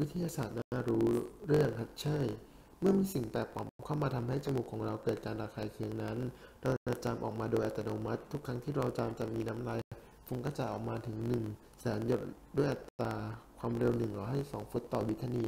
วิทยาศาสตร์น่ารู้เรื่องครับใช่ เมื่อมีสิ่งแปลกปลอมเข้ามาทำให้จมูกของเราเกิดการระคายเคืองนั้น เราจะจามออกมาโดยอัตโนมัติ ทุกครั้งที่เราจามจะมีน้ำลายฟุ้งกระจายออกมาถึงหนึ่งแสนหยดด้วยอัตราความเร็ว152ฟุตต่อวินาที